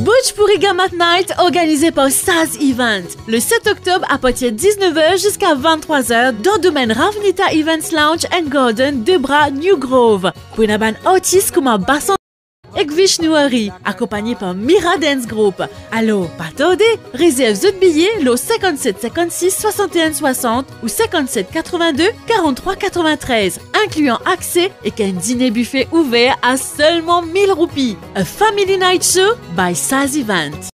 Butch pour Gamat Night organisé par Saz Event. Le 7 octobre à partir de 19h jusqu'à 23h dans le domaine Ravnita Events Lounge and Garden de Bras New Grove. Pour une artiste comme un et Vishnuari, accompagné par Mira Dance Group. Alors, pas tarder, réserve votre billet le 57 56 61 60 ou 57 82 43 93, incluant accès et qu'un dîner buffet ouvert à seulement 1000 roupies. A Family Night Show by Saz Event.